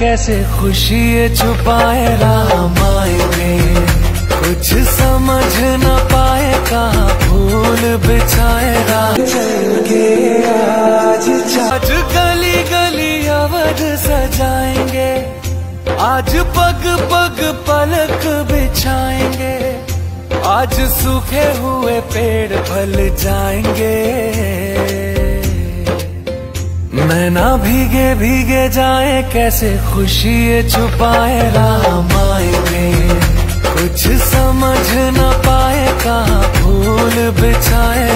कैसे खुशी छुपाए राम आएँगे कुछ समझ न पाए कहा फूल बिछाए चलेंगे आज आज गली गली अवध सजाएँगे, आज पग पग पलक बिछाएँगे, आज सूखे हुए पेड़ फल जाएँगे। मैं ना भीगे भीगे जाए, कैसे खुशी ये छुपाए आएँगे कुछ समझ न पाए, कहा भूल बिछाए